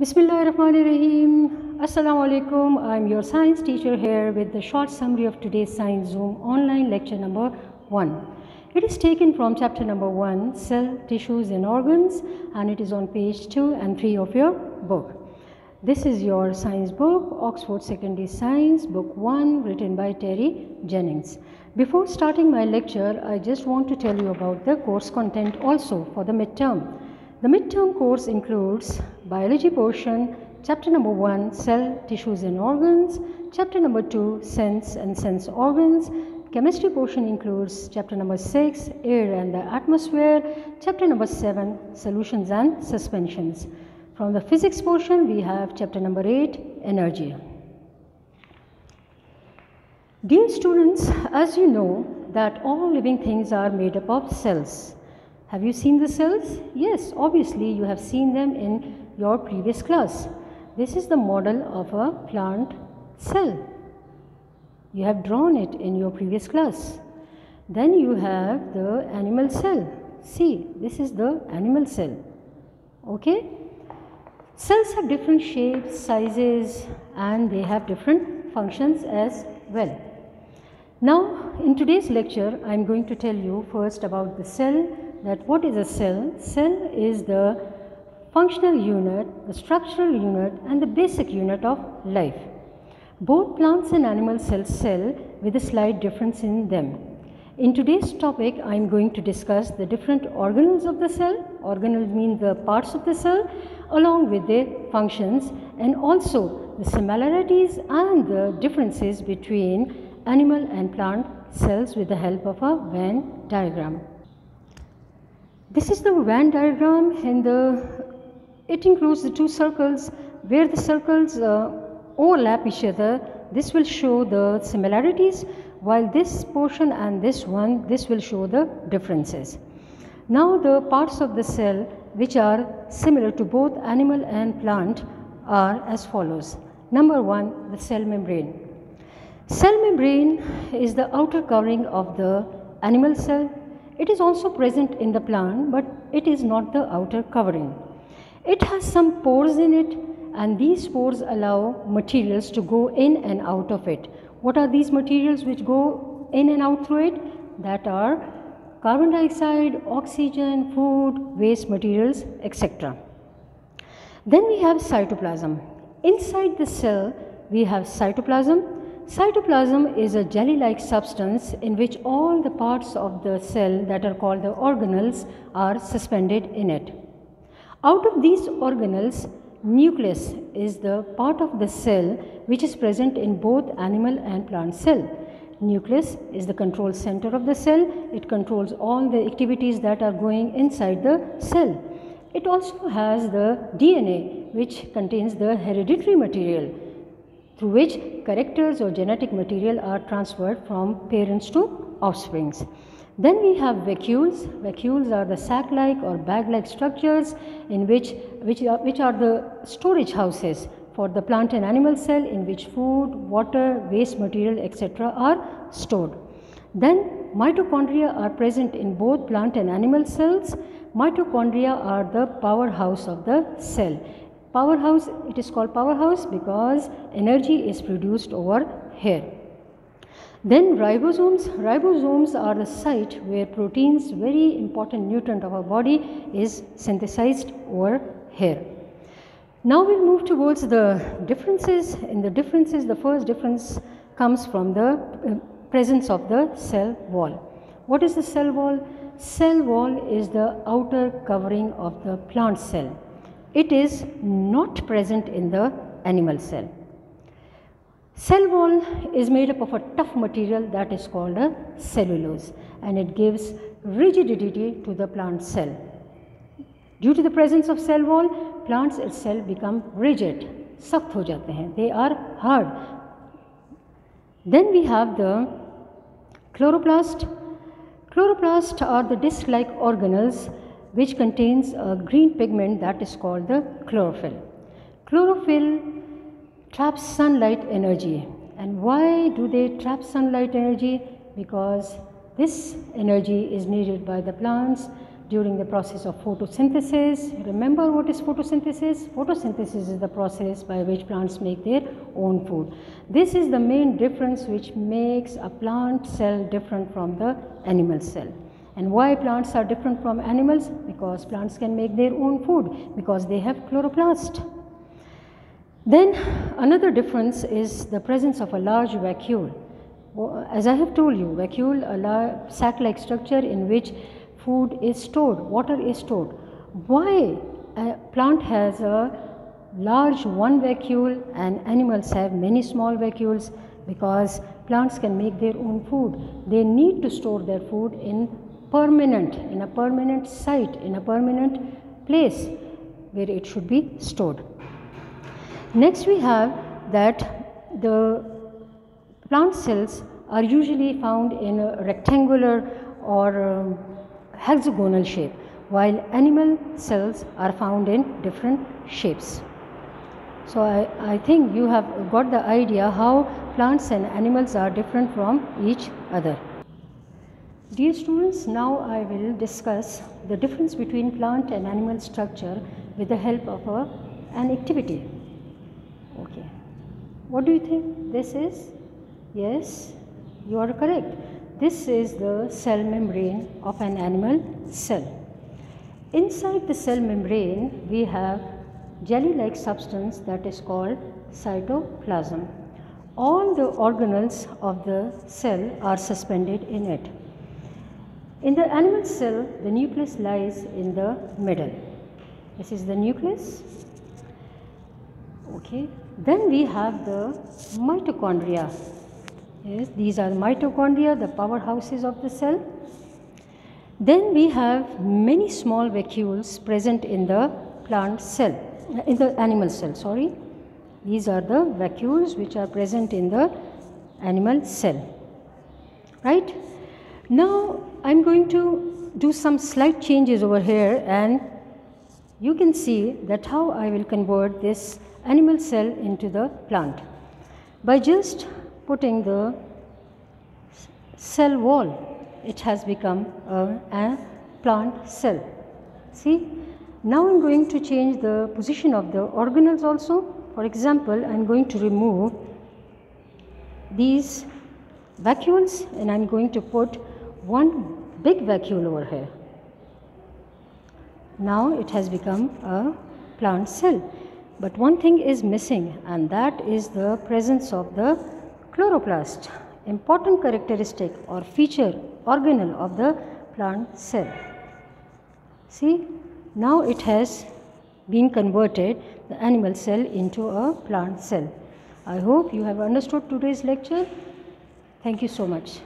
Bismillahirrahmanirrahim. Assalamu alaikum. I'm your science teacher here with the short summary of today's Science Zoom online lecture number 1. It is taken from chapter number 1, Cell, Tissues and Organs and it is on page 2 and 3 of your book. This is your science book, Oxford Secondary Science, book 1 written by Terry Jennings. Before starting my lecture, I just want to tell you about the course content also for the midterm. The midterm course includes biology portion, chapter number 1 cell, tissues and organs, chapter number 2 sense and sense organs, chemistry portion includes chapter number 6 air and the atmosphere, chapter number 7 solutions and suspensions. From the physics portion we have chapter number 8 energy. Dear students, as you know that all living things are made up of cells. Have you seen the cells? Yes, obviously you have seen them in your previous class. This is the model of a plant cell. You have drawn it in your previous class. Then you have the animal cell. See, this is the animal cell. Okay? Cells have different shapes, sizes and they have different functions as well. Now, in today's lecture, I am going to tell you first about the cell that what is a cell? Cell is the functional unit, the structural unit and the basic unit of life. Both plants and animal cells cell with a slight difference in them. In today's topic, I am going to discuss the different organelles of the cell. Organelles mean the parts of the cell along with their functions and also the similarities and the differences between animal and plant cells with the help of a Venn diagram. This is the Venn diagram and the, it includes the two circles where the circles uh, overlap each other. This will show the similarities while this portion and this one, this will show the differences. Now the parts of the cell which are similar to both animal and plant are as follows. Number one, the cell membrane. Cell membrane is the outer covering of the animal cell it is also present in the plant but it is not the outer covering. It has some pores in it and these pores allow materials to go in and out of it. What are these materials which go in and out through it? That are carbon dioxide, oxygen, food, waste materials, etc. Then we have cytoplasm. Inside the cell, we have cytoplasm Cytoplasm is a jelly-like substance in which all the parts of the cell that are called the organelles are suspended in it. Out of these organelles, nucleus is the part of the cell which is present in both animal and plant cell. Nucleus is the control center of the cell. It controls all the activities that are going inside the cell. It also has the DNA which contains the hereditary material through which characters or genetic material are transferred from parents to offsprings. Then we have vacuoles. Vacuoles are the sac-like or bag-like structures in which, which are, which are the storage houses for the plant and animal cell in which food, water, waste material etc. are stored. Then mitochondria are present in both plant and animal cells. Mitochondria are the powerhouse of the cell. Powerhouse, it is called powerhouse because energy is produced over here. Then ribosomes, ribosomes are the site where proteins, very important nutrient of our body is synthesized over here. Now we move towards the differences. In the differences, the first difference comes from the uh, presence of the cell wall. What is the cell wall? Cell wall is the outer covering of the plant cell it is not present in the animal cell. Cell wall is made up of a tough material that is called a cellulose and it gives rigidity to the plant cell. Due to the presence of cell wall, plants itself become rigid, सख्त हो hain. They are hard. Then we have the chloroplast. Chloroplasts are the disc-like organelles which contains a green pigment that is called the chlorophyll. Chlorophyll traps sunlight energy. And why do they trap sunlight energy? Because this energy is needed by the plants during the process of photosynthesis. Remember what is photosynthesis? Photosynthesis is the process by which plants make their own food. This is the main difference which makes a plant cell different from the animal cell. And why plants are different from animals? Because plants can make their own food because they have chloroplast. Then another difference is the presence of a large vacuole. As I have told you, vacuole, a sac-like structure in which food is stored, water is stored. Why a plant has a large one vacuole and animals have many small vacuoles? Because plants can make their own food. They need to store their food in permanent, in a permanent site, in a permanent place where it should be stored. Next we have that the plant cells are usually found in a rectangular or um, hexagonal shape while animal cells are found in different shapes. So I, I think you have got the idea how plants and animals are different from each other. Dear students, now I will discuss the difference between plant and animal structure with the help of a, an activity. Okay. What do you think this is? Yes, you are correct. This is the cell membrane of an animal cell. Inside the cell membrane, we have jelly-like substance that is called cytoplasm. All the organelles of the cell are suspended in it. In the animal cell, the nucleus lies in the middle. This is the nucleus. Okay. Then we have the mitochondria. Yes, these are the mitochondria, the powerhouses of the cell. Then we have many small vacuoles present in the plant cell, in the animal cell, sorry. These are the vacuoles which are present in the animal cell. Right? Now, I am going to do some slight changes over here and you can see that how I will convert this animal cell into the plant. By just putting the cell wall it has become a, a plant cell. See? Now I'm going to change the position of the organelles also. For example I'm going to remove these vacuoles and I'm going to put one big vacuole over here now it has become a plant cell but one thing is missing and that is the presence of the chloroplast, important characteristic or feature organelle of the plant cell. See, now it has been converted the animal cell into a plant cell. I hope you have understood today's lecture. Thank you so much.